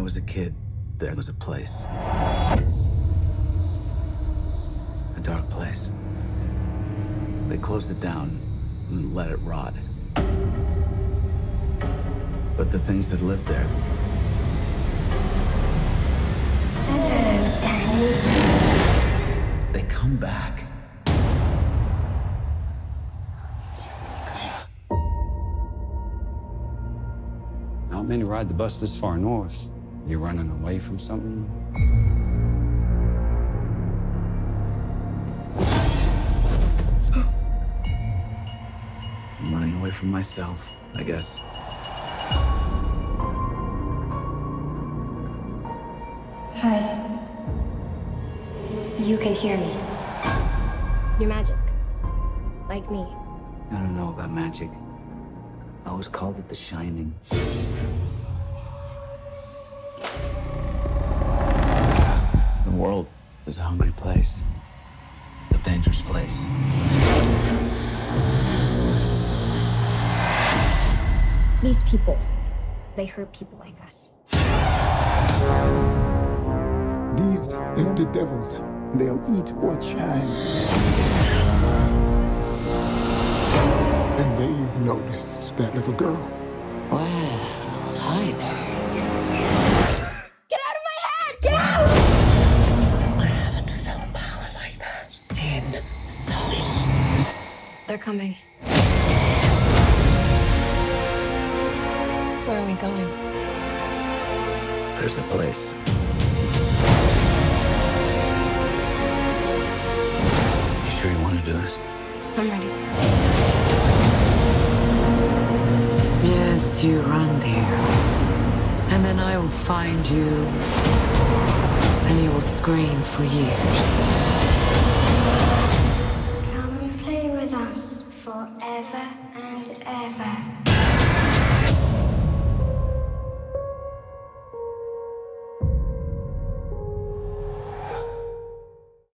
was a kid, there was a place. A dark place. They closed it down and let it rot. But the things that lived there, Hello, Danny. they come back. Not many ride the bus this far north. You're running away from something? I'm running away from myself, I guess. Hi. You can hear me. You're magic. Like me. I don't know about magic. I always called it the shining. World is a hungry place. A dangerous place. These people, they hurt people like us. These empty devils, they'll eat what shines. And they've noticed that little girl. Well, hi there. They're coming. Where are we going? There's a place. You sure you want to do this? I'm ready. Yes, you run, dear. And then I will find you. And you will scream for years. Forever and ever.